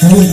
Hare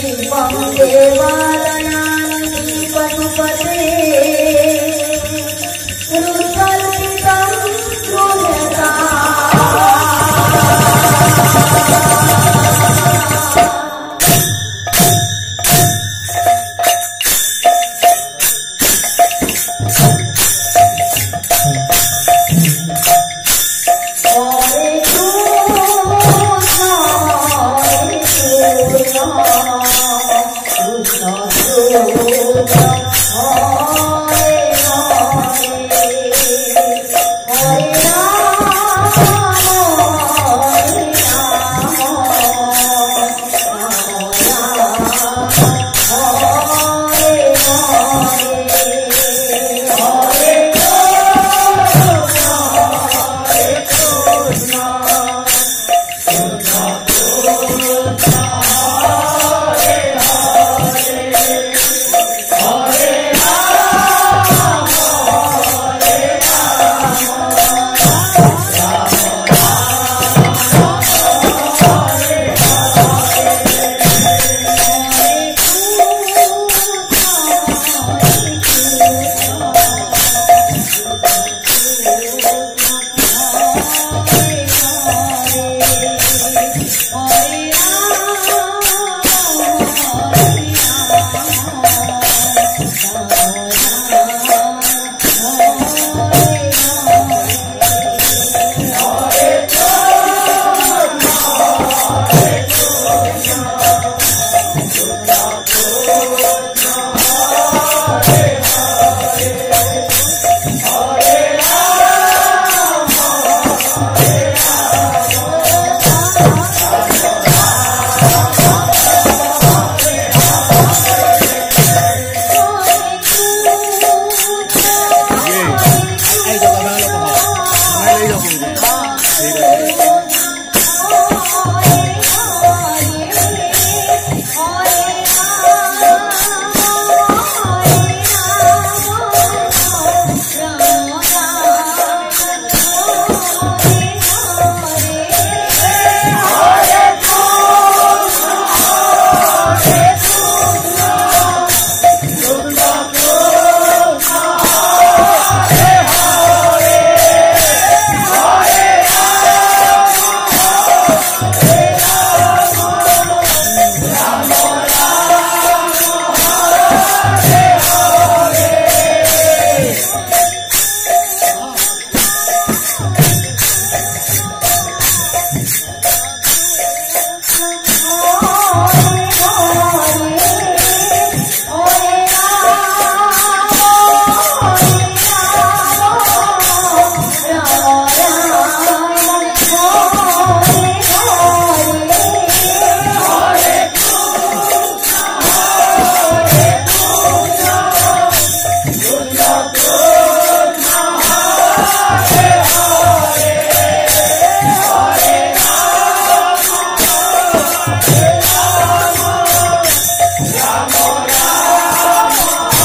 शिवं देवालया